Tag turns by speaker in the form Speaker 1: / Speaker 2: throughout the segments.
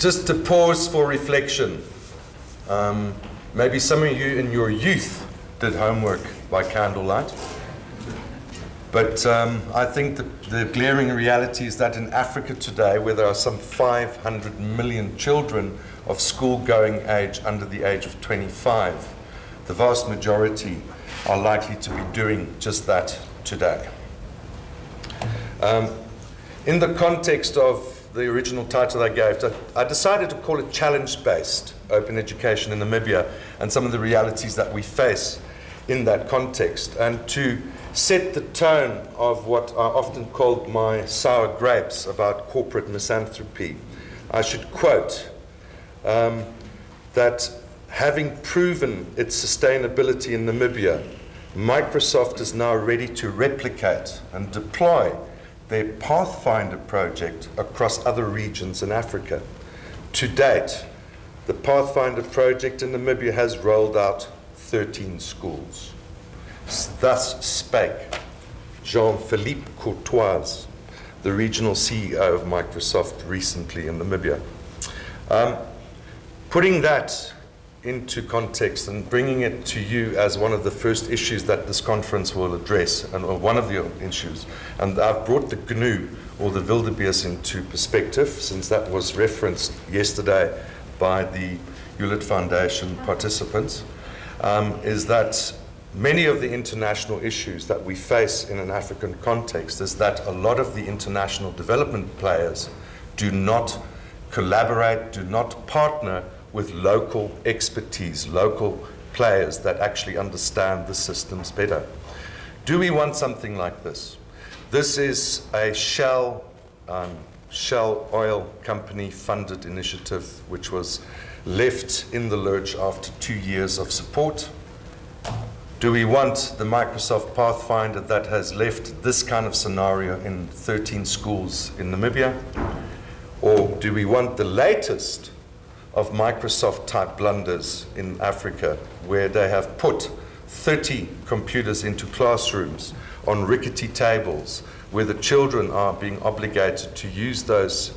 Speaker 1: just to pause for reflection. Um, maybe some of you in your youth did homework by candlelight. But um, I think the, the glaring reality is that in Africa today, where there are some 500 million children of school going age under the age of 25, the vast majority are likely to be doing just that today. Um, in the context of the original title I gave, I decided to call it challenge based open education in Namibia and some of the realities that we face in that context. And to set the tone of what are often called my sour grapes about corporate misanthropy. I should quote um, that having proven its sustainability in Namibia, Microsoft is now ready to replicate and deploy their Pathfinder project across other regions in Africa. To date, the Pathfinder project in Namibia has rolled out 13 schools. Thus spake Jean-Philippe Courtois, the regional CEO of Microsoft recently in Namibia. Um, putting that into context and bringing it to you as one of the first issues that this conference will address, and one of the issues. And I've brought the GNU, or the wildebeest, into perspective, since that was referenced yesterday by the Hewlett Foundation participants, um, is that many of the international issues that we face in an African context is that a lot of the international development players do not collaborate, do not partner with local expertise, local players that actually understand the systems better. Do we want something like this? This is a Shell, um, Shell Oil Company funded initiative which was left in the lurch after two years of support do we want the Microsoft Pathfinder that has left this kind of scenario in 13 schools in Namibia? Or do we want the latest of Microsoft type blunders in Africa where they have put 30 computers into classrooms on rickety tables where the children are being obligated to use those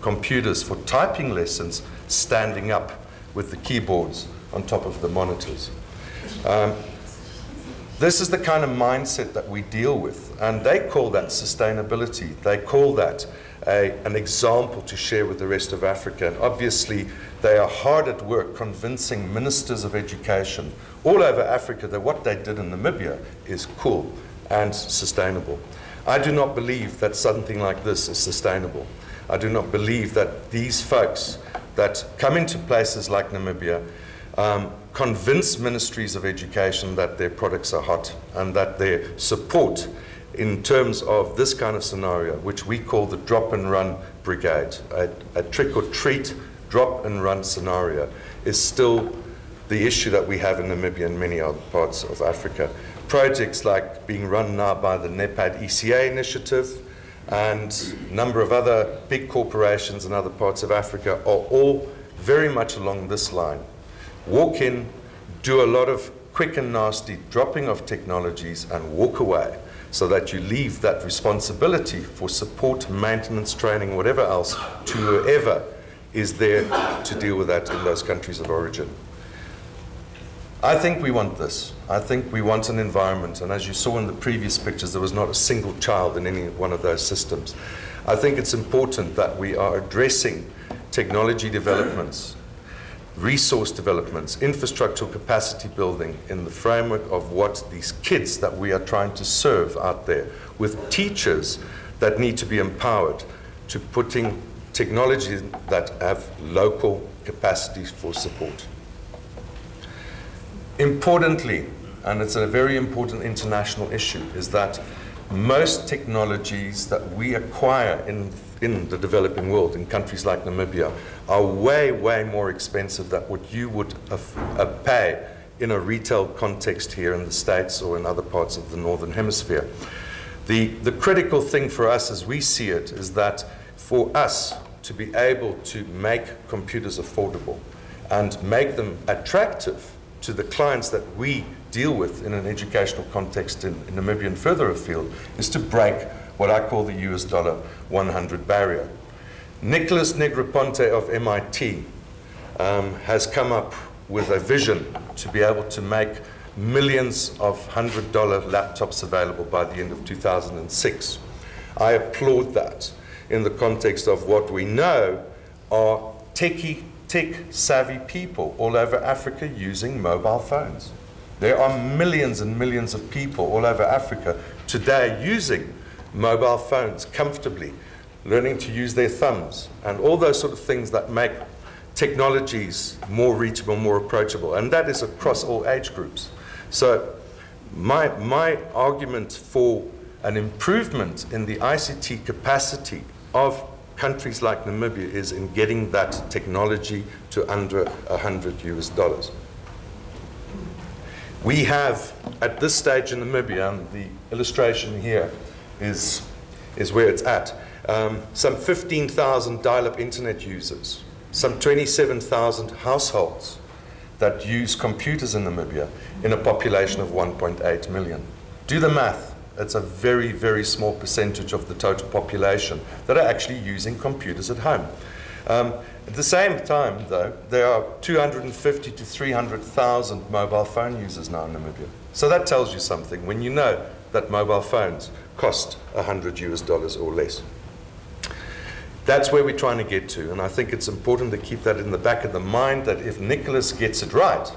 Speaker 1: computers for typing lessons standing up with the keyboards on top of the monitors? Um, this is the kind of mindset that we deal with, and they call that sustainability. They call that a, an example to share with the rest of Africa. And obviously, they are hard at work convincing ministers of education all over Africa that what they did in Namibia is cool and sustainable. I do not believe that something like this is sustainable. I do not believe that these folks that come into places like Namibia um, convince ministries of education that their products are hot and that their support in terms of this kind of scenario, which we call the drop and run brigade, a, a trick or treat drop and run scenario, is still the issue that we have in Namibia and many other parts of Africa. Projects like being run now by the NEPAD ECA initiative and a number of other big corporations in other parts of Africa are all very much along this line walk in, do a lot of quick and nasty dropping of technologies and walk away so that you leave that responsibility for support, maintenance, training, whatever else to whoever is there to deal with that in those countries of origin. I think we want this. I think we want an environment, and as you saw in the previous pictures, there was not a single child in any one of those systems. I think it's important that we are addressing technology developments resource developments, infrastructural capacity building in the framework of what these kids that we are trying to serve out there, with teachers that need to be empowered to putting technologies that have local capacities for support. Importantly, and it's a very important international issue, is that most technologies that we acquire in, in the developing world, in countries like Namibia, are way, way more expensive than what you would uh, pay in a retail context here in the States or in other parts of the Northern Hemisphere. The, the critical thing for us as we see it is that for us to be able to make computers affordable and make them attractive to the clients that we deal with in an educational context in, in Namibia and further afield is to break what I call the US dollar 100 barrier. Nicholas Negroponte of MIT um, has come up with a vision to be able to make millions of $100 laptops available by the end of 2006. I applaud that in the context of what we know are techie, tech savvy people all over Africa using mobile phones. There are millions and millions of people all over Africa today using mobile phones comfortably, learning to use their thumbs, and all those sort of things that make technologies more reachable, more approachable, and that is across all age groups. So my, my argument for an improvement in the ICT capacity of countries like Namibia is in getting that technology to under 100 US dollars. We have, at this stage in Namibia, and the illustration here is, is where it's at, um, some 15,000 dial-up internet users, some 27,000 households that use computers in Namibia in a population of 1.8 million. Do the math. It's a very, very small percentage of the total population that are actually using computers at home. Um, at the same time, though, there are 250 to 300,000 mobile phone users now in Namibia. So that tells you something when you know that mobile phones cost 100 US dollars or less. That's where we're trying to get to, and I think it's important to keep that in the back of the mind that if Nicholas gets it right,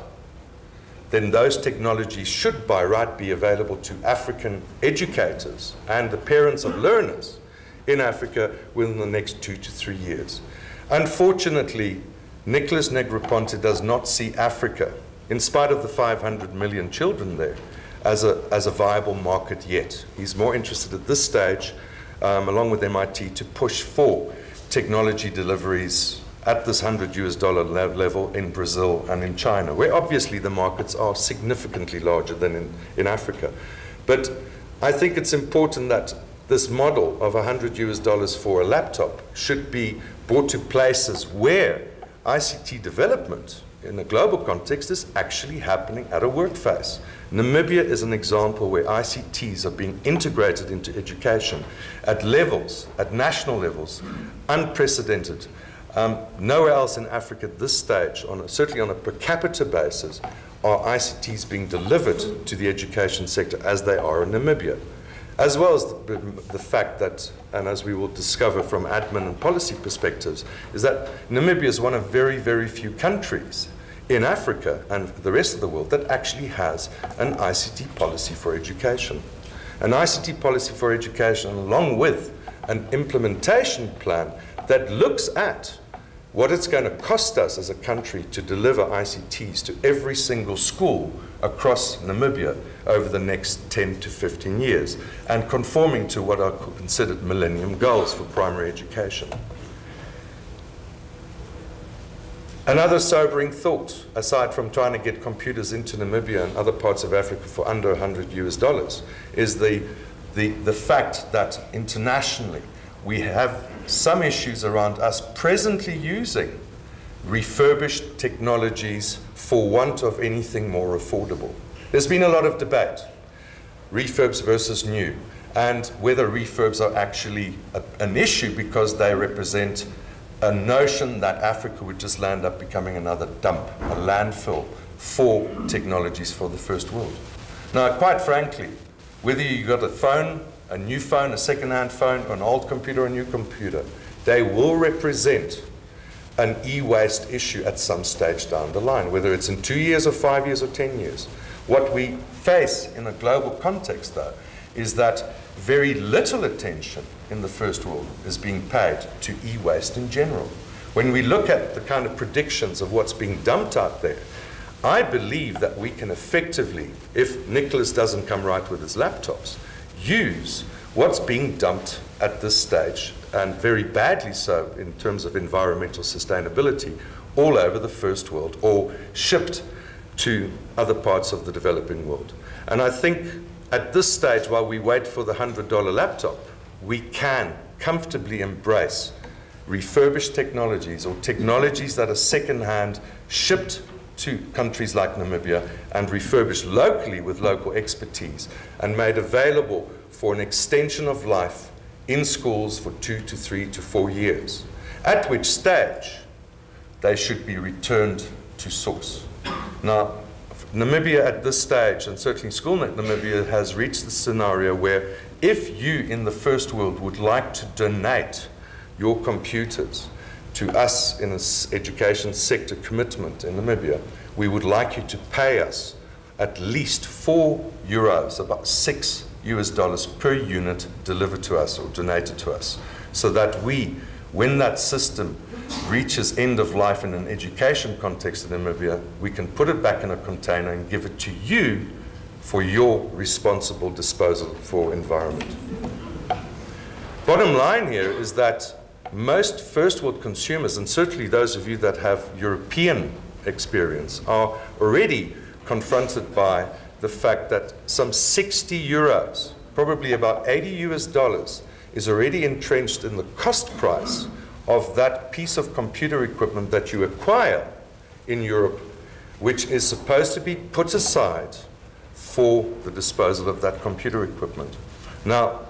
Speaker 1: then those technologies should by right be available to African educators and the parents of learners in Africa within the next two to three years. Unfortunately, Nicholas Negroponte does not see Africa, in spite of the 500 million children there, as a, as a viable market yet. He's more interested at this stage, um, along with MIT, to push for technology deliveries at this 100 US dollar level in Brazil and in China, where obviously the markets are significantly larger than in, in Africa. But I think it's important that this model of 100 US dollars for a laptop should be brought to places where ICT development in a global context is actually happening at a work phase. Namibia is an example where ICTs are being integrated into education at levels, at national levels, unprecedented. Um, nowhere else in Africa at this stage, on a, certainly on a per capita basis, are ICTs being delivered to the education sector as they are in Namibia. As well as the, the fact that, and as we will discover from admin and policy perspectives, is that Namibia is one of very, very few countries in Africa and the rest of the world that actually has an ICT policy for education. An ICT policy for education, along with an implementation plan that looks at what it's going to cost us as a country to deliver ICTs to every single school across Namibia over the next 10 to 15 years, and conforming to what are considered millennium goals for primary education. Another sobering thought, aside from trying to get computers into Namibia and other parts of Africa for under 100 US dollars, is the, the, the fact that internationally we have some issues around us presently using refurbished technologies for want of anything more affordable. There's been a lot of debate, refurbs versus new, and whether refurbs are actually a, an issue because they represent a notion that Africa would just land up becoming another dump, a landfill for technologies for the first world. Now, quite frankly, whether you've got a phone, a new phone, a second-hand phone, an old computer, or a new computer, they will represent an e-waste issue at some stage down the line, whether it's in two years or five years or 10 years. What we face in a global context, though, is that very little attention in the first world is being paid to e-waste in general. When we look at the kind of predictions of what's being dumped out there, I believe that we can effectively, if Nicholas doesn't come right with his laptops, use what's being dumped at this stage, and very badly so in terms of environmental sustainability, all over the first world or shipped to other parts of the developing world. And I think at this stage, while we wait for the $100 laptop, we can comfortably embrace refurbished technologies or technologies that are second-hand, shipped to countries like Namibia and refurbished locally with local expertise and made available for an extension of life in schools for two to three to four years at which stage they should be returned to source. Now, Namibia at this stage, and certainly SchoolNet Namibia, has reached the scenario where if you in the first world would like to donate your computers to us in an education sector commitment in Namibia, we would like you to pay us at least four euros, about six US dollars per unit delivered to us or donated to us, so that we, when that system reaches end of life in an education context in Namibia, we can put it back in a container and give it to you for your responsible disposal for environment. Bottom line here is that most first world consumers, and certainly those of you that have European experience, are already confronted by the fact that some 60 euros, probably about 80 US dollars, is already entrenched in the cost price of that piece of computer equipment that you acquire in Europe, which is supposed to be put aside for the disposal of that computer equipment. Now,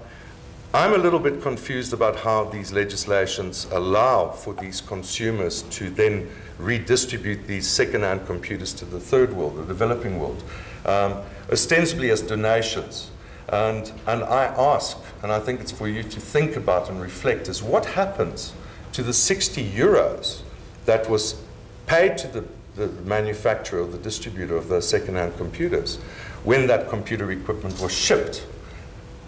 Speaker 1: I'm a little bit confused about how these legislations allow for these consumers to then redistribute these second-hand computers to the third world, the developing world, um, ostensibly as donations. And, and I ask, and I think it's for you to think about and reflect, is what happens to the 60 euros that was paid to the, the manufacturer or the distributor of those second-hand computers when that computer equipment was shipped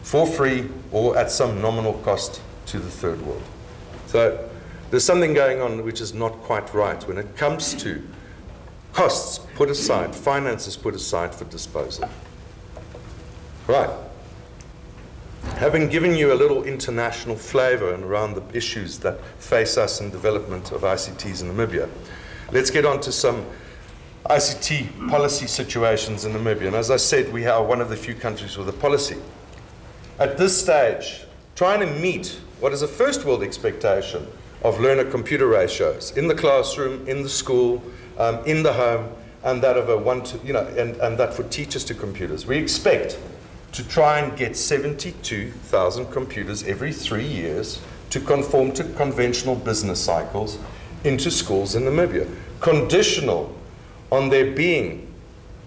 Speaker 1: for free or at some nominal cost to the third world. So there's something going on which is not quite right when it comes to costs put aside, finances put aside for disposal. Right. Having given you a little international flavor and around the issues that face us in development of ICTs in Namibia, let's get on to some ICT policy situations in Namibia. And as I said, we are one of the few countries with a policy. At this stage, trying to meet what is a first world expectation of learner-computer ratios in the classroom, in the school, um, in the home, and that of a one to, you know, and, and that for teachers to computers. We expect to try and get 72,000 computers every three years to conform to conventional business cycles into schools in Namibia, conditional on there being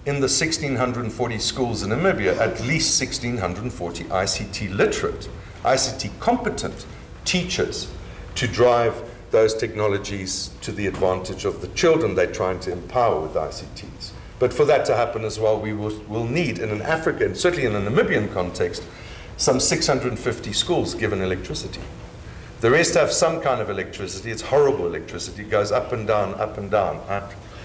Speaker 1: in the 1,640 schools in Namibia at least 1,640 ICT literate, ICT competent teachers to drive those technologies to the advantage of the children they're trying to empower with ICTs. But for that to happen as well, we will, will need, in an African, and certainly in a Namibian context, some 650 schools given electricity. The rest have some kind of electricity. It's horrible electricity. It goes up and down, up and down.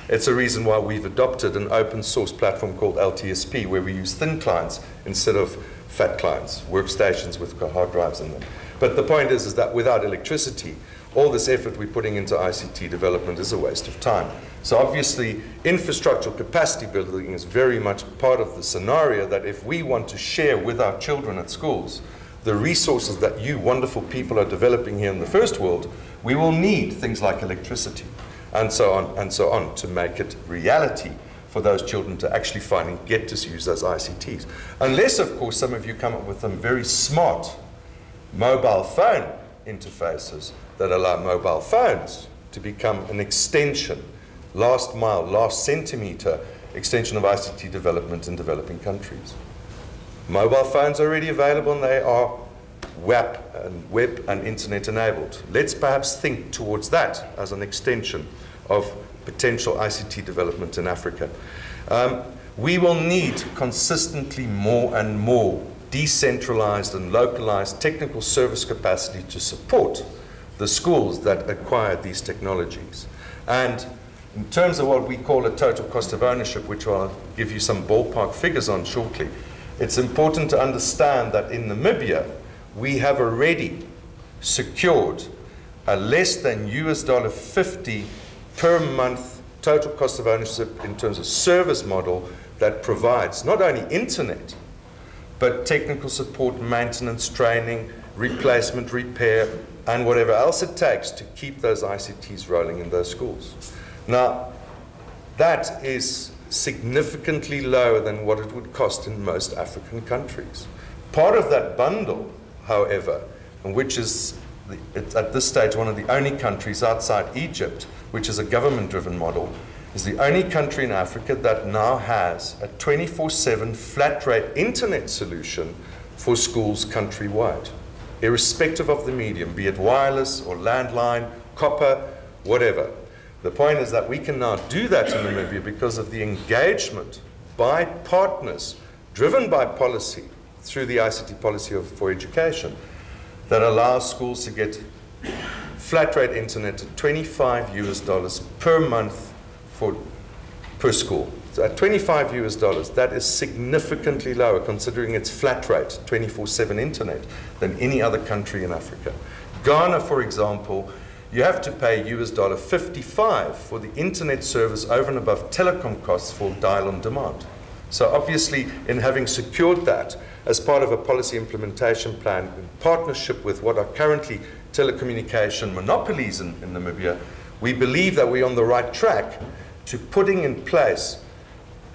Speaker 1: It's a reason why we've adopted an open source platform called LTSP, where we use thin clients instead of fat clients, workstations with hard drives in them. But the point is, is that without electricity, all this effort we're putting into ICT development is a waste of time. So obviously, infrastructural capacity building is very much part of the scenario that if we want to share with our children at schools the resources that you wonderful people are developing here in the first world, we will need things like electricity and so on and so on to make it reality for those children to actually find and get to use those ICTs. Unless, of course, some of you come up with some very smart mobile phone interfaces that allow mobile phones to become an extension, last mile, last centimeter extension of ICT development in developing countries. Mobile phones are already available and they are web and web and internet enabled. Let's perhaps think towards that as an extension of potential ICT development in Africa. Um, we will need consistently more and more decentralized and localized technical service capacity to support the schools that acquire these technologies. And in terms of what we call a total cost of ownership, which I'll give you some ballpark figures on shortly, it's important to understand that in Namibia, we have already secured a less than US dollar 50 per month total cost of ownership in terms of service model that provides not only internet, but technical support, maintenance, training, replacement, repair, and whatever else it takes to keep those ICTs rolling in those schools. Now, that is significantly lower than what it would cost in most African countries. Part of that bundle, however, and which is at this stage one of the only countries outside Egypt, which is a government driven model, is the only country in Africa that now has a 24 7 flat rate internet solution for schools countrywide, irrespective of the medium, be it wireless or landline, copper, whatever. The point is that we can now do that in Namibia because of the engagement by partners driven by policy through the ICT policy of, for education that allows schools to get flat rate internet at 25 US dollars per month for, per school. So at 25 US dollars, that is significantly lower considering its flat rate, 24-7 internet, than any other country in Africa. Ghana, for example, you have to pay US dollar 55 for the internet service over and above telecom costs for dial on demand. So obviously, in having secured that as part of a policy implementation plan in partnership with what are currently telecommunication monopolies in, in Namibia, we believe that we're on the right track to putting in place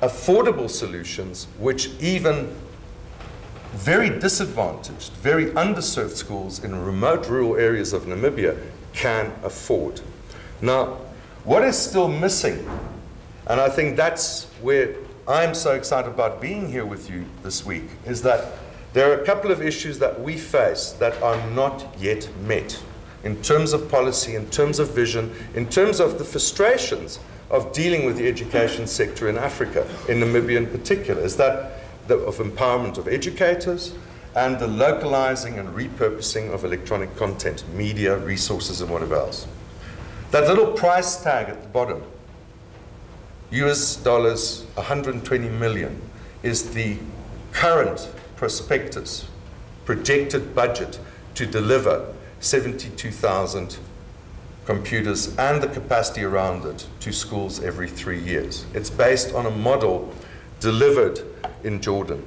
Speaker 1: affordable solutions which even very disadvantaged, very underserved schools in remote rural areas of Namibia can afford. Now, what is still missing, and I think that's where I'm so excited about being here with you this week, is that there are a couple of issues that we face that are not yet met in terms of policy, in terms of vision, in terms of the frustrations of dealing with the education sector in Africa, in Namibia in particular, is that the, of empowerment of educators, and the localizing and repurposing of electronic content, media, resources, and whatever else. That little price tag at the bottom, US dollars 120 million, is the current prospectus, projected budget to deliver 72,000 computers and the capacity around it to schools every three years. It's based on a model delivered in Jordan.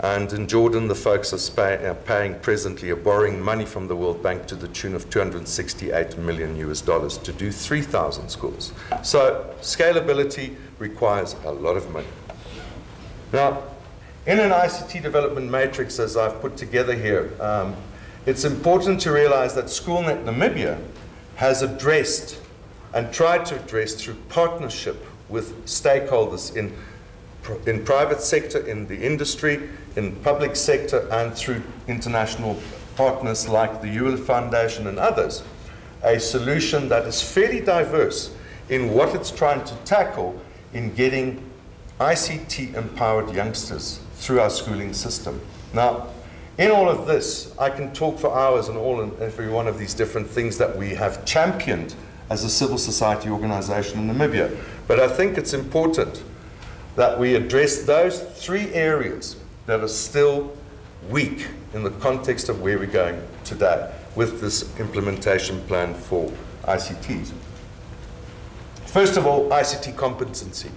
Speaker 1: And in Jordan, the folks are, paying presently, are borrowing money from the World Bank to the tune of 268 million US dollars to do 3,000 schools. So scalability requires a lot of money. Now, in an ICT development matrix, as I've put together here, um, it's important to realize that SchoolNet Namibia has addressed and tried to address through partnership with stakeholders in in private sector, in the industry, in public sector, and through international partners like the Hewlett Foundation and others, a solution that is fairly diverse in what it's trying to tackle in getting ICT empowered youngsters through our schooling system. Now, in all of this, I can talk for hours on all and every one of these different things that we have championed as a civil society organization in Namibia. But I think it's important that we address those three areas that are still weak in the context of where we're going today with this implementation plan for ICTs. First of all, ICT competency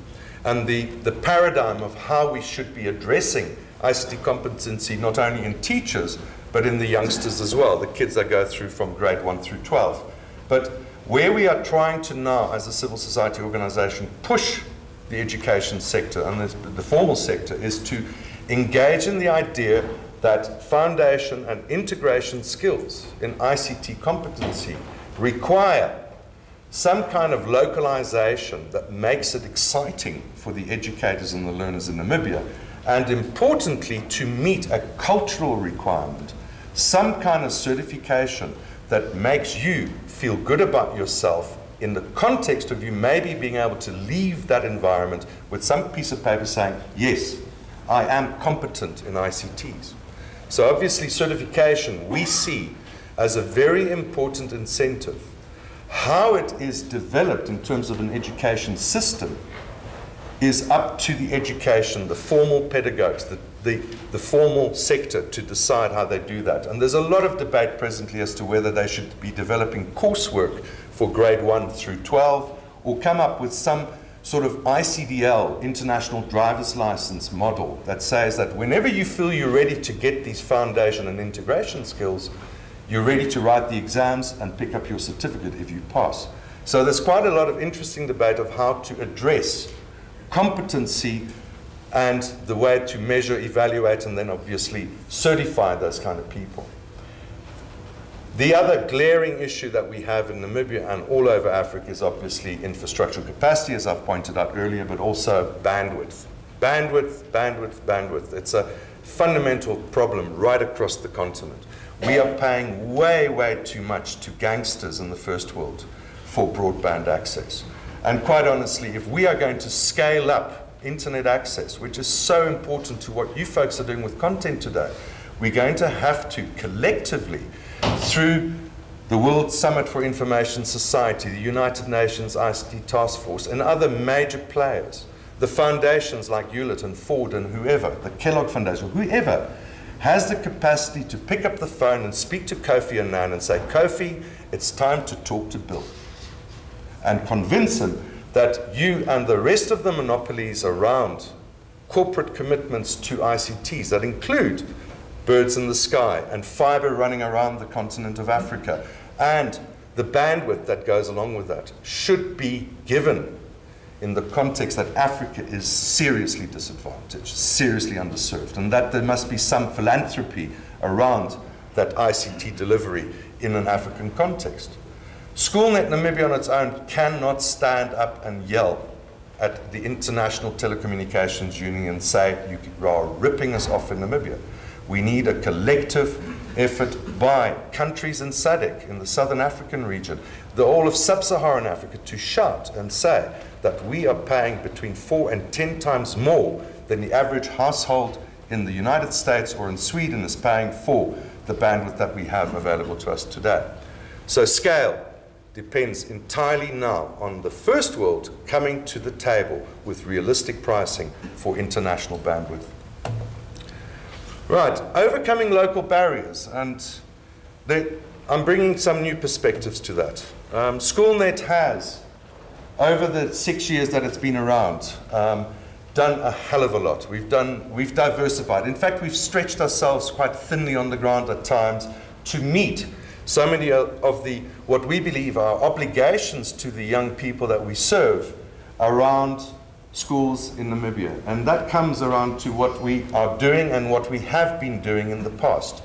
Speaker 1: and the, the paradigm of how we should be addressing ICT competency not only in teachers but in the youngsters as well, the kids that go through from grade 1 through 12. But where we are trying to now, as a civil society organization, push the education sector and the, the formal sector is to engage in the idea that foundation and integration skills in ICT competency require some kind of localization that makes it exciting for the educators and the learners in Namibia, and importantly, to meet a cultural requirement, some kind of certification that makes you feel good about yourself in the context of you maybe being able to leave that environment with some piece of paper saying, yes, I am competent in ICTs. So obviously certification we see as a very important incentive. How it is developed in terms of an education system is up to the education, the formal pedagogues, the, the, the, formal sector to decide how they do that. And there's a lot of debate presently as to whether they should be developing coursework for grade 1 through 12 or come up with some sort of ICDL, International Driver's License model, that says that whenever you feel you're ready to get these foundation and integration skills, you're ready to write the exams and pick up your certificate if you pass. So there's quite a lot of interesting debate of how to address competency and the way to measure, evaluate, and then obviously certify those kind of people. The other glaring issue that we have in Namibia and all over Africa is obviously infrastructural capacity, as I've pointed out earlier, but also bandwidth. Bandwidth, bandwidth, bandwidth. It's a fundamental problem right across the continent. We are paying way, way too much to gangsters in the first world for broadband access. And quite honestly, if we are going to scale up internet access, which is so important to what you folks are doing with content today, we're going to have to collectively through the World Summit for Information Society, the United Nations ICT Task Force, and other major players, the foundations like Hewlett and Ford and whoever, the Kellogg Foundation, whoever has the capacity to pick up the phone and speak to Kofi Annan and say, Kofi, it's time to talk to Bill. And convince him that you and the rest of the monopolies around corporate commitments to ICTs that include birds in the sky, and fiber running around the continent of Africa, and the bandwidth that goes along with that should be given in the context that Africa is seriously disadvantaged, seriously underserved, and that there must be some philanthropy around that ICT delivery in an African context. Schoolnet Namibia on its own cannot stand up and yell at the International Telecommunications Union and say, you are ripping us off in Namibia. We need a collective effort by countries in SADC, in the Southern African region, the all of sub-Saharan Africa, to shout and say that we are paying between four and ten times more than the average household in the United States or in Sweden is paying for the bandwidth that we have available to us today. So scale depends entirely now on the first world coming to the table with realistic pricing for international bandwidth. Right, overcoming local barriers, and they, I'm bringing some new perspectives to that. Um, SchoolNet has, over the six years that it's been around, um, done a hell of a lot. We've done, we've diversified. In fact, we've stretched ourselves quite thinly on the ground at times to meet so many of the what we believe are obligations to the young people that we serve around schools in Namibia. And that comes around to what we are doing and what we have been doing in the past.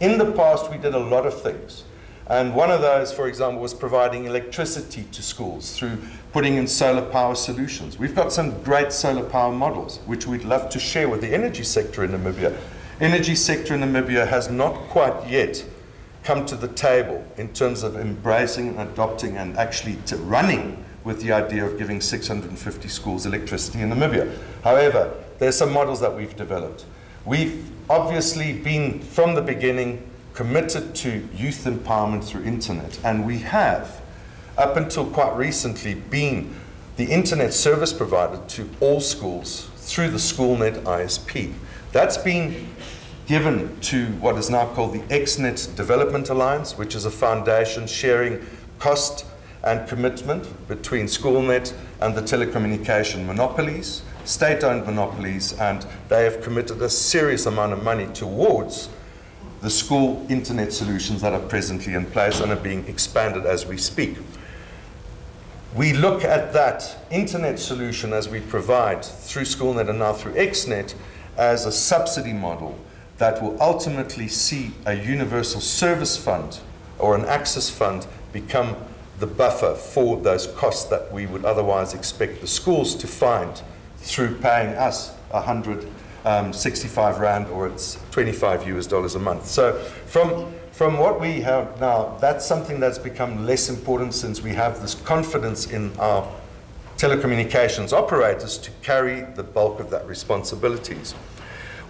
Speaker 1: In the past, we did a lot of things. And one of those, for example, was providing electricity to schools through putting in solar power solutions. We've got some great solar power models, which we'd love to share with the energy sector in Namibia. Energy sector in Namibia has not quite yet come to the table in terms of embracing and adopting and actually running with the idea of giving 650 schools electricity in Namibia. However, there's some models that we've developed. We've obviously been, from the beginning, committed to youth empowerment through internet, and we have, up until quite recently, been the internet service provider to all schools through the SchoolNet ISP. That's been given to what is now called the XNet Development Alliance, which is a foundation sharing cost and commitment between SchoolNet and the telecommunication monopolies, state-owned monopolies, and they have committed a serious amount of money towards the school internet solutions that are presently in place and are being expanded as we speak. We look at that internet solution as we provide through SchoolNet and now through XNet as a subsidy model that will ultimately see a universal service fund or an access fund become the buffer for those costs that we would otherwise expect the schools to find through paying us 165 um, rand or it's 25 US dollars a month. So from from what we have now, that's something that's become less important since we have this confidence in our telecommunications operators to carry the bulk of that responsibilities.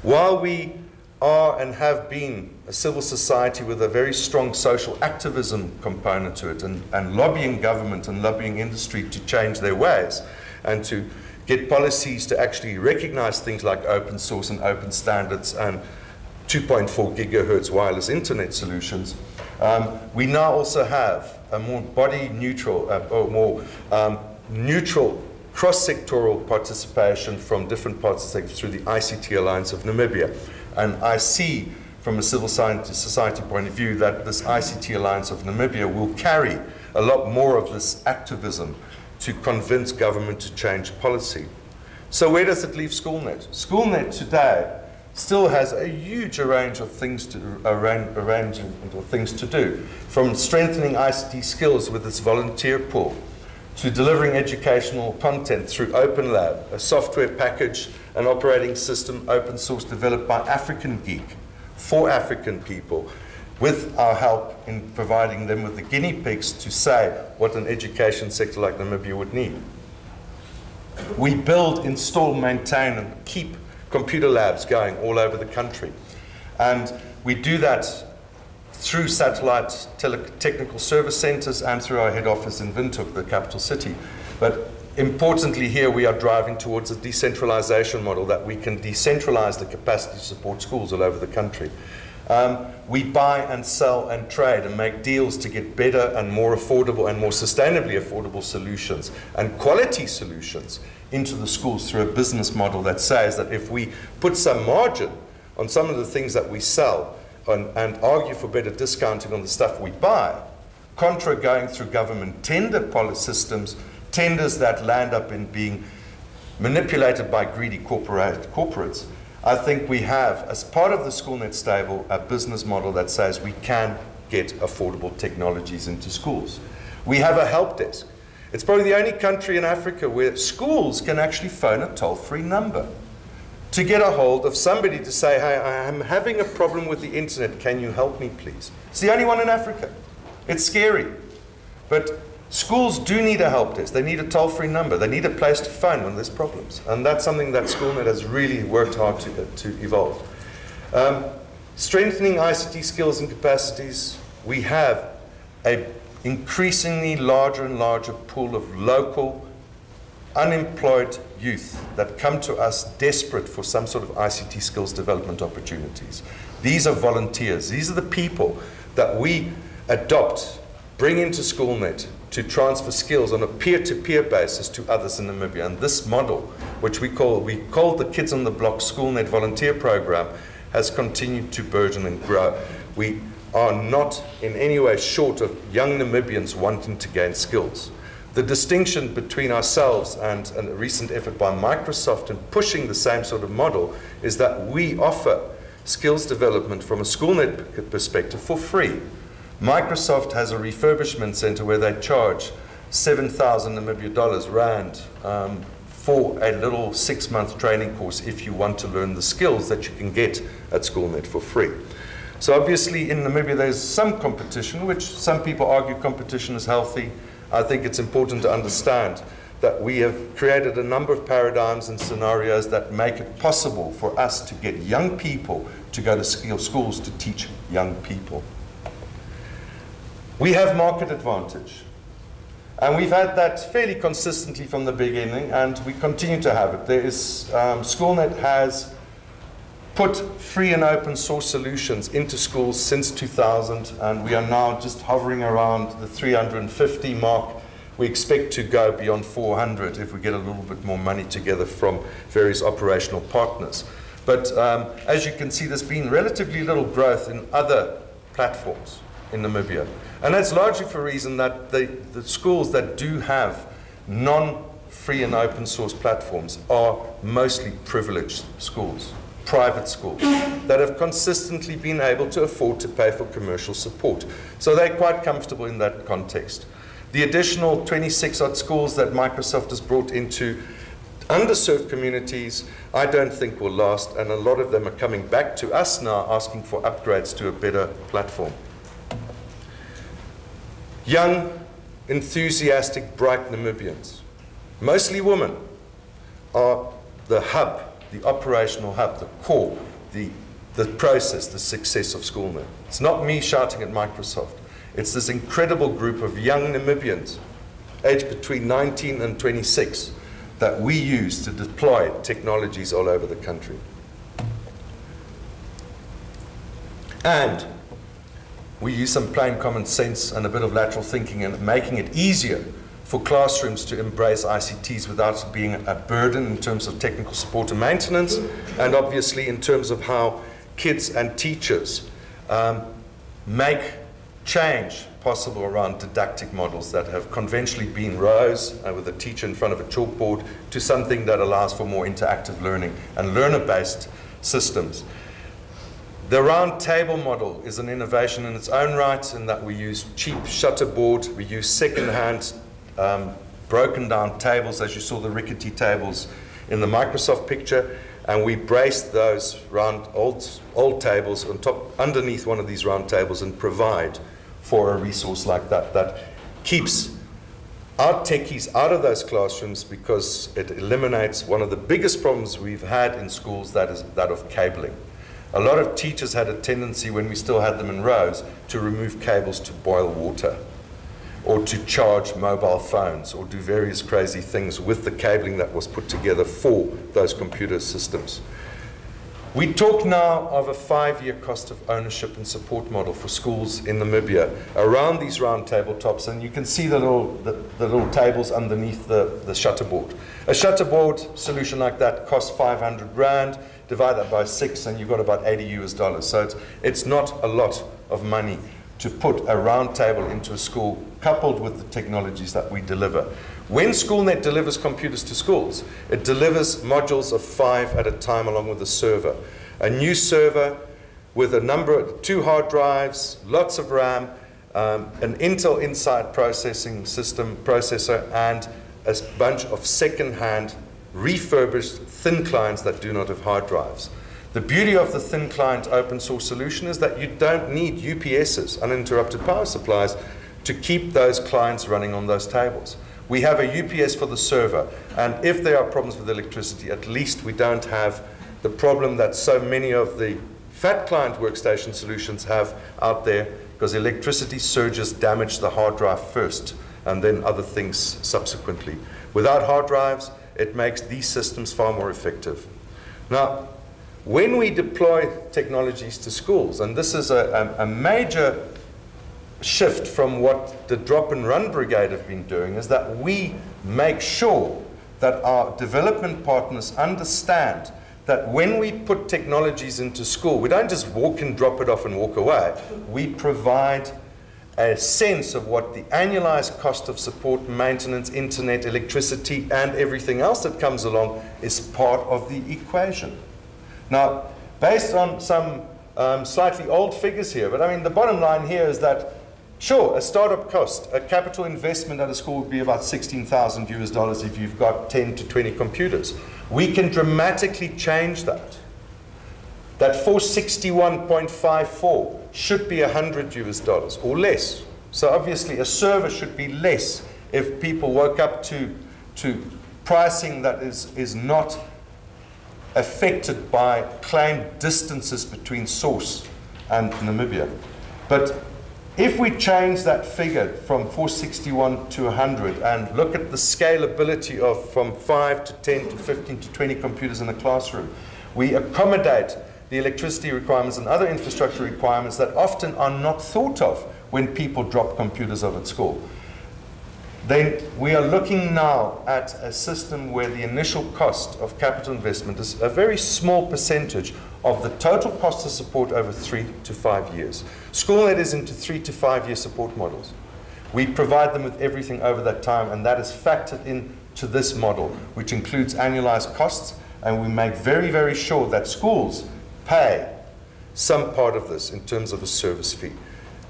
Speaker 1: While we are and have been a civil society with a very strong social activism component to it and, and lobbying government and lobbying industry to change their ways and to get policies to actually recognize things like open source and open standards and 2.4 gigahertz wireless internet solutions. Um, we now also have a more body neutral, uh, or more um, neutral cross-sectoral participation from different parts of through the ICT Alliance of Namibia. And I see from a civil society point of view that this ICT Alliance of Namibia will carry a lot more of this activism to convince government to change policy. So where does it leave SchoolNet? SchoolNet today still has a huge range of things to arrange, of things to do, from strengthening ICT skills with its volunteer pool, to delivering educational content through OpenLab, a software package and operating system open source developed by African Geek for African people, with our help in providing them with the guinea pigs to say what an education sector like Namibia would need. We build, install, maintain, and keep computer labs going all over the country. And we do that through satellite technical service centers and through our head office in Windhoek, the capital city. But importantly here, we are driving towards a decentralization model that we can decentralize the capacity to support schools all over the country. Um, we buy and sell and trade and make deals to get better and more affordable and more sustainably affordable solutions and quality solutions into the schools through a business model that says that if we put some margin on some of the things that we sell and, and argue for better discounting on the stuff we buy, contra going through government tender policy systems, tenders that land up in being manipulated by greedy corporate, corporates, I think we have, as part of the SchoolNet stable, a business model that says we can get affordable technologies into schools. We have a help desk. It's probably the only country in Africa where schools can actually phone a toll-free number to get a hold of somebody to say, hey, I'm having a problem with the internet, can you help me please? It's the only one in Africa. It's scary. But Schools do need a help desk. They need a toll-free number. They need a place to phone when there's problems. And that's something that SchoolNet has really worked hard to, uh, to evolve. Um, strengthening ICT skills and capacities. We have an increasingly larger and larger pool of local unemployed youth that come to us desperate for some sort of ICT skills development opportunities. These are volunteers. These are the people that we adopt, bring into SchoolNet, to transfer skills on a peer-to-peer basis to others in Namibia. And this model, which we call, we call the Kids on the Block SchoolNet volunteer program, has continued to burgeon and grow. We are not in any way short of young Namibians wanting to gain skills. The distinction between ourselves and, and a recent effort by Microsoft in pushing the same sort of model is that we offer skills development from a SchoolNet perspective for free. Microsoft has a refurbishment center where they charge 7,000 Namibia dollars, rand, um, for a little six-month training course if you want to learn the skills that you can get at SchoolNet for free. So obviously in Namibia there's some competition, which some people argue competition is healthy. I think it's important to understand that we have created a number of paradigms and scenarios that make it possible for us to get young people to go to schools to teach young people. We have market advantage. And we've had that fairly consistently from the beginning, and we continue to have it. There is, um, SchoolNet has put free and open source solutions into schools since 2000, and we are now just hovering around the 350 mark. We expect to go beyond 400 if we get a little bit more money together from various operational partners. But um, as you can see, there's been relatively little growth in other platforms in Namibia. And that's largely for a reason that the, the schools that do have non-free and open source platforms are mostly privileged schools, private schools, that have consistently been able to afford to pay for commercial support. So they're quite comfortable in that context. The additional 26 odd schools that Microsoft has brought into underserved communities, I don't think will last, and a lot of them are coming back to us now asking for upgrades to a better platform. Young, enthusiastic, bright Namibians, mostly women, are the hub, the operational hub, the core, the, the process, the success of SchoolNet. It's not me shouting at Microsoft. It's this incredible group of young Namibians, aged between 19 and 26, that we use to deploy technologies all over the country. And we use some plain common sense and a bit of lateral thinking and making it easier for classrooms to embrace ICTs without it being a burden in terms of technical support and maintenance, and obviously in terms of how kids and teachers um, make change possible around didactic models that have conventionally been rows uh, with a teacher in front of a chalkboard to something that allows for more interactive learning and learner-based systems. The round table model is an innovation in its own right in that we use cheap shutterboard, we use second-hand um, broken down tables, as you saw the rickety tables in the Microsoft picture, and we brace those round old, old tables on top, underneath one of these round tables and provide for a resource like that that keeps our techies out of those classrooms because it eliminates one of the biggest problems we've had in schools, that is that of cabling. A lot of teachers had a tendency, when we still had them in rows, to remove cables to boil water or to charge mobile phones or do various crazy things with the cabling that was put together for those computer systems. We talk now of a five-year cost of ownership and support model for schools in Namibia around these round tabletops, and you can see the little, the, the little tables underneath the, the shutterboard. A shutterboard solution like that costs 500 rand, divide that by six, and you've got about 80 US dollars. So it's, it's not a lot of money to put a round table into a school coupled with the technologies that we deliver. When SchoolNet delivers computers to schools, it delivers modules of five at a time along with a server. A new server with a number of two hard drives, lots of RAM, um, an Intel Inside processing system processor, and a bunch of second-hand refurbished thin clients that do not have hard drives. The beauty of the thin client open source solution is that you don't need UPSs, uninterrupted power supplies, to keep those clients running on those tables. We have a UPS for the server, and if there are problems with electricity, at least we don't have the problem that so many of the fat client workstation solutions have out there, because electricity surges damage the hard drive first, and then other things subsequently. Without hard drives, it makes these systems far more effective. Now, when we deploy technologies to schools, and this is a, a, a major shift from what the drop and run brigade have been doing, is that we make sure that our development partners understand that when we put technologies into school, we don't just walk and drop it off and walk away. We provide a sense of what the annualized cost of support, maintenance, internet, electricity, and everything else that comes along is part of the equation. Now, based on some um, slightly old figures here, but I mean, the bottom line here is that, sure, a startup cost, a capital investment at a school would be about 16,000 US dollars if you've got 10 to 20 computers. We can dramatically change that. That 461.54 should be 100 US dollars or less. So obviously a server should be less if people woke up to, to pricing that is, is not affected by claimed distances between source and Namibia. But if we change that figure from 461 to 100 and look at the scalability of from 5 to 10 to 15 to 20 computers in a classroom, we accommodate the electricity requirements and other infrastructure requirements that often are not thought of when people drop computers off at school then we are looking now at a system where the initial cost of capital investment is a very small percentage of the total cost of support over three to five years. SchoolNet is into three to five year support models. We provide them with everything over that time, and that is factored into this model, which includes annualized costs, and we make very, very sure that schools pay some part of this in terms of a service fee.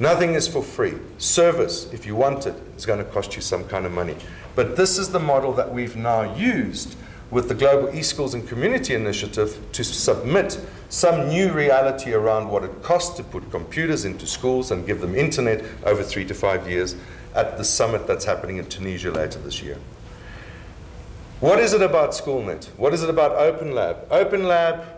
Speaker 1: Nothing is for free. Service, if you want it, is going to cost you some kind of money. But this is the model that we've now used with the Global eSchools and Community Initiative to submit some new reality around what it costs to put computers into schools and give them internet over three to five years at the summit that's happening in Tunisia later this year. What is it about SchoolNet? What is it about OpenLab? OpenLab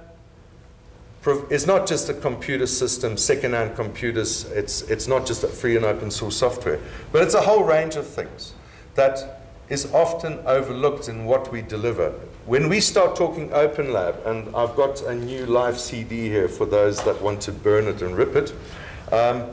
Speaker 1: it's not just a computer system, second-hand computers. It's, it's not just a free and open source software, but it's a whole range of things that is often overlooked in what we deliver. When we start talking Open Lab, and I've got a new live CD here for those that want to burn it and rip it, um,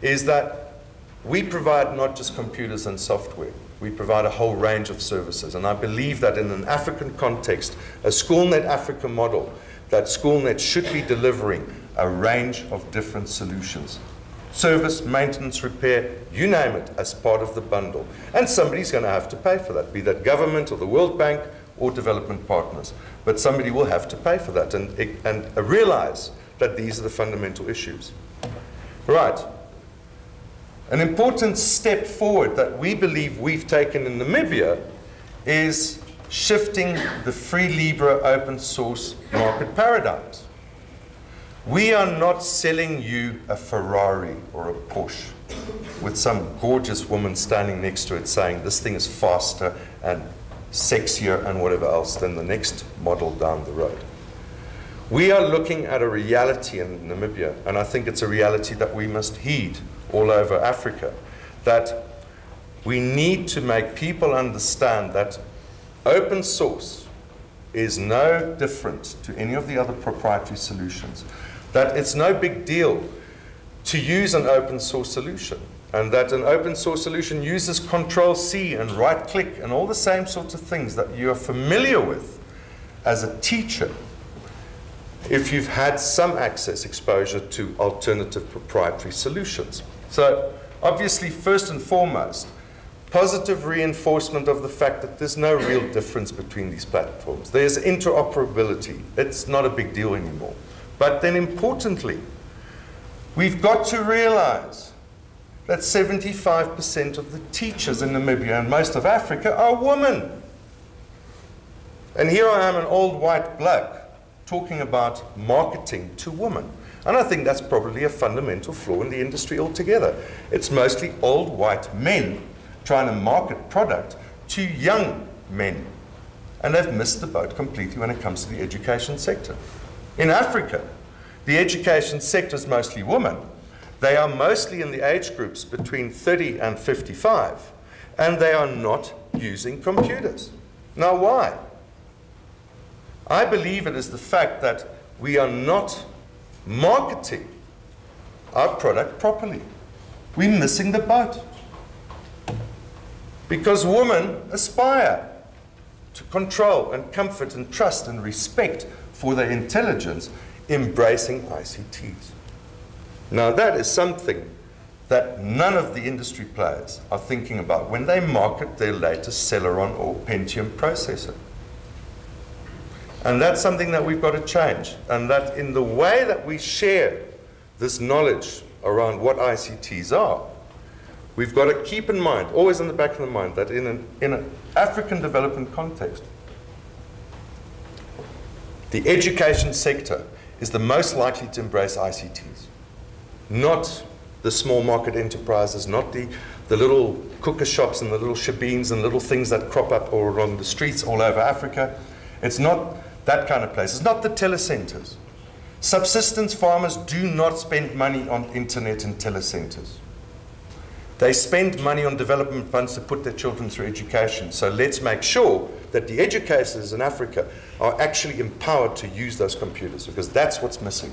Speaker 1: is that we provide not just computers and software. We provide a whole range of services. And I believe that in an African context, a SchoolNet Africa model that SchoolNet should be delivering a range of different solutions. Service, maintenance, repair, you name it, as part of the bundle. And somebody's going to have to pay for that, be that government or the World Bank or development partners. But somebody will have to pay for that and, and realize that these are the fundamental issues. Right. An important step forward that we believe we've taken in Namibia is shifting the free Libre open source market paradigms. We are not selling you a Ferrari or a Porsche with some gorgeous woman standing next to it saying this thing is faster and sexier and whatever else than the next model down the road. We are looking at a reality in Namibia, and I think it's a reality that we must heed all over Africa, that we need to make people understand that open source is no different to any of the other proprietary solutions, that it's no big deal to use an open source solution and that an open source solution uses control C and right click and all the same sorts of things that you are familiar with as a teacher if you've had some access exposure to alternative proprietary solutions. So obviously first and foremost positive reinforcement of the fact that there's no real difference between these platforms. There's interoperability. It's not a big deal anymore. But then importantly, we've got to realize that 75% of the teachers in Namibia and most of Africa are women. And here I am, an old white bloke, talking about marketing to women. And I think that's probably a fundamental flaw in the industry altogether. It's mostly old white men trying to market product to young men. And they've missed the boat completely when it comes to the education sector. In Africa, the education sector is mostly women. They are mostly in the age groups between 30 and 55, and they are not using computers. Now, why? I believe it is the fact that we are not marketing our product properly. We're missing the boat. Because women aspire to control and comfort and trust and respect for their intelligence, embracing ICTs. Now, that is something that none of the industry players are thinking about when they market their latest Celeron or Pentium processor. And that's something that we've got to change. And that in the way that we share this knowledge around what ICTs are, we've got to keep in mind, always in the back of the mind, that in an, in an African development context, the education sector is the most likely to embrace ICTs, not the small market enterprises, not the, the little cuca shops and the little shebeens and little things that crop up all along the streets all over Africa. It's not that kind of place. It's not the telecenters. Subsistence farmers do not spend money on internet and telecenters. They spend money on development funds to put their children through education. So let's make sure that the educators in Africa are actually empowered to use those computers because that's what's missing.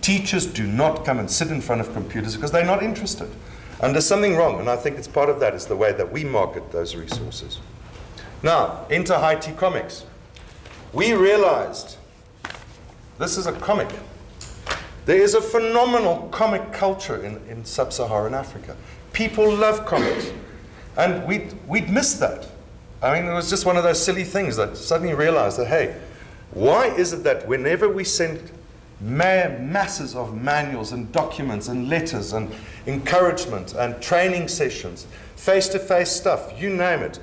Speaker 1: Teachers do not come and sit in front of computers because they're not interested. And there's something wrong, and I think it's part of that is the way that we market those resources. Now, into Haiti Comics we realized this is a comic. There is a phenomenal comic culture in, in sub Saharan Africa. People love comics. And we'd, we'd missed that. I mean, it was just one of those silly things that suddenly realized that, hey, why is it that whenever we send ma masses of manuals and documents and letters and encouragement and training sessions, face to face stuff, you name it,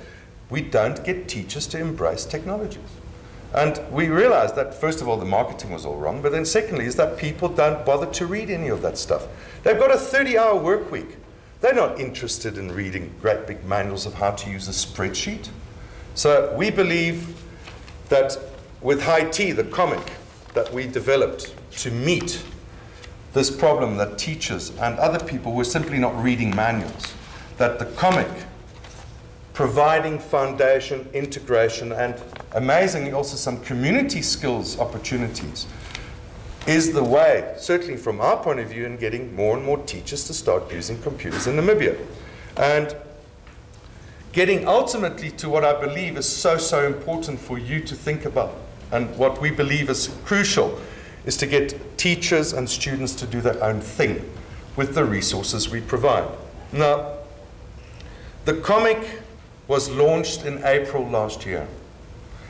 Speaker 1: we don't get teachers to embrace technologies? And we realized that, first of all, the marketing was all wrong, but then secondly, is that people don't bother to read any of that stuff. They've got a 30 hour work week. They're not interested in reading great big manuals of how to use a spreadsheet. So we believe that with Haiti, the comic that we developed to meet this problem that teachers and other people were simply not reading manuals, that the comic providing foundation, integration, and amazingly also some community skills opportunities is the way, certainly from our point of view, in getting more and more teachers to start using computers in Namibia. And getting ultimately to what I believe is so, so important for you to think about, and what we believe is crucial, is to get teachers and students to do their own thing with the resources we provide. Now, the comic was launched in April last year.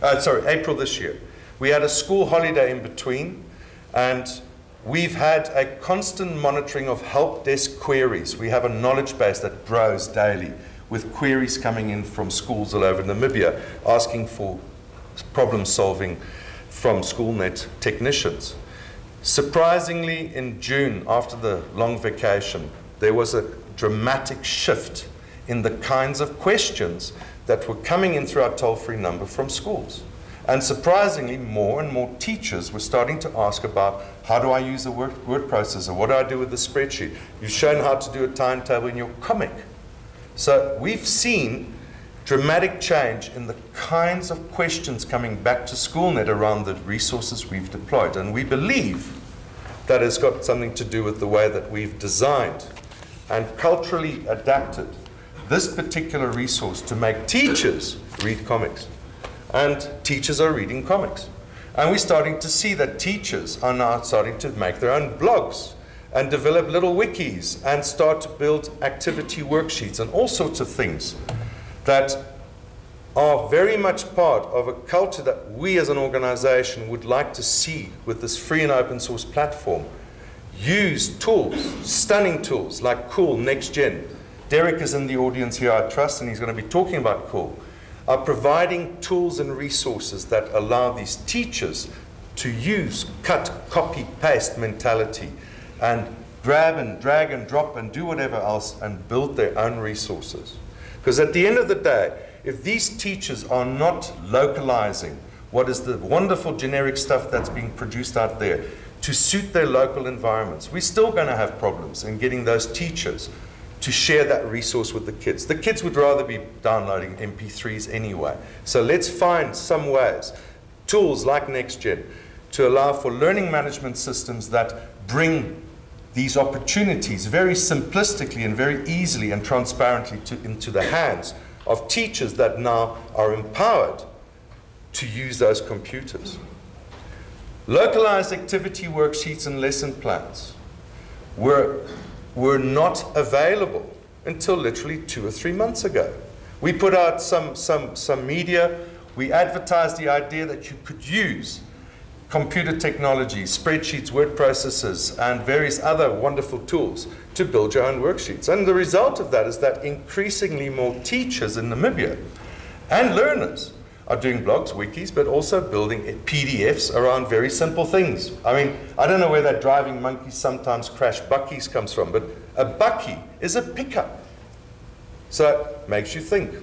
Speaker 1: Uh, sorry, April this year. We had a school holiday in between, and we've had a constant monitoring of help desk queries. We have a knowledge base that grows daily with queries coming in from schools all over Namibia asking for problem solving from SchoolNet technicians. Surprisingly, in June, after the long vacation, there was a dramatic shift in the kinds of questions that were coming in through our toll-free number from schools. And surprisingly, more and more teachers were starting to ask about how do I use a word, word processor? What do I do with the spreadsheet? You've shown how to do a timetable in your comic. So we've seen dramatic change in the kinds of questions coming back to SchoolNet around the resources we've deployed. And we believe that has got something to do with the way that we've designed and culturally adapted this particular resource to make teachers read comics. And teachers are reading comics. And we're starting to see that teachers are now starting to make their own blogs and develop little wikis and start to build activity worksheets and all sorts of things that are very much part of a culture that we as an organization would like to see with this free and open source platform. Use tools, stunning tools like KEWL, NextGen. Derek is in the audience here, I trust, and he's going to be talking about KEWL. Are providing tools and resources that allow these teachers to use cut, copy, paste mentality and grab and drag and drop and do whatever else and build their own resources. Because at the end of the day, if these teachers are not localizing what is the wonderful generic stuff that's being produced out there to suit their local environments, we're still going to have problems in getting those teachers to share that resource with the kids. The kids would rather be downloading MP3s anyway. So let's find some ways, tools like NextGen, to allow for learning management systems that bring these opportunities very simplistically and very easily and transparently to, into the hands of teachers that now are empowered to use those computers. Localized activity worksheets and lesson plans were, were not available until literally two or three months ago. We put out some, some, some media, we advertised the idea that you could use computer technology, spreadsheets, word processors, and various other wonderful tools to build your own worksheets. And the result of that is that increasingly more teachers in Namibia and learners are doing blogs, wikis, but also building PDFs around very simple things. I mean, I don't know where that driving monkeys sometimes crash bakkies comes from, but a bakkie is a pickup. So it makes you think.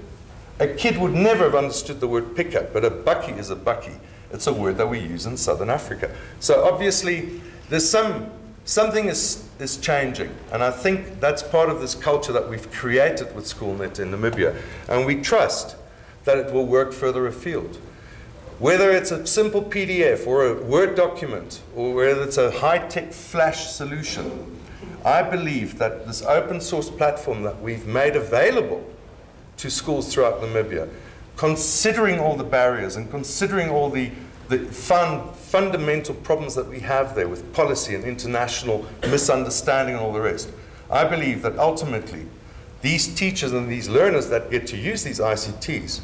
Speaker 1: A kid would never have understood the word pickup, but a bakkie is a bakkie. It's a word that we use in Southern Africa. So obviously, there's some, something is, is changing. And I think that's part of this culture that we've created with SchoolNet in Namibia. And we trust that it will work further afield. Whether it's a simple PDF or a Word document, or whether it's a high-tech flash solution, I believe that this open source platform that we've made available to schools throughout Namibia considering all the barriers and considering all the, the fun, fundamental problems that we have there with policy and international misunderstanding and all the rest, I believe that ultimately these teachers and these learners that get to use these ICTs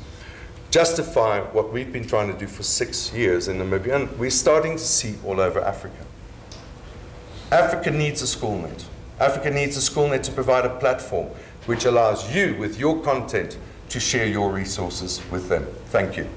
Speaker 1: justify what we've been trying to do for six years in Namibia, and we're starting to see all over Africa. Africa needs a schoolnet. Africa needs a schoolnet to provide a platform which allows you, with your content, to share your resources with them. Thank you.